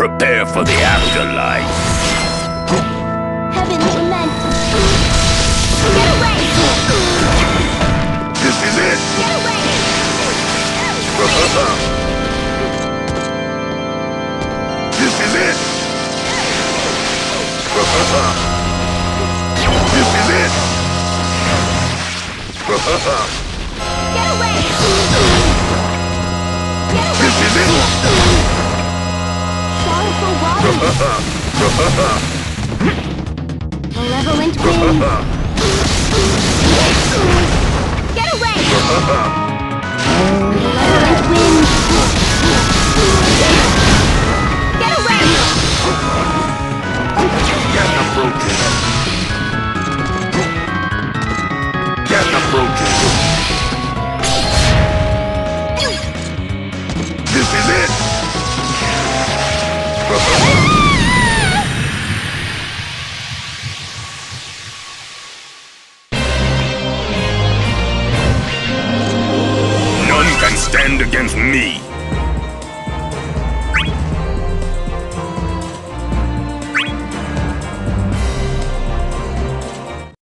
Prepare for the afterlife. Heavenly meant. Get away! This is it. Get away! this is it. this is it. Malevolent wind. None can stand against me.